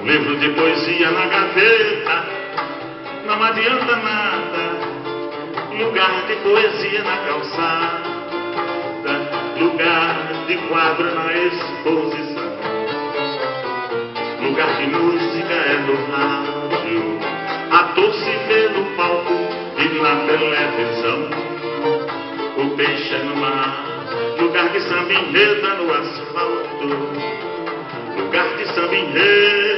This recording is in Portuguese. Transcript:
Um livro de poesia na gaveta, não adianta nada. Lugar de poesia na calçada, lugar de quadro na exposição, lugar de música é no rádio, ator se vê no palco e na televisão, o peixe é no mar, lugar de samba enreda no asfalto. Lugar de samba enreda.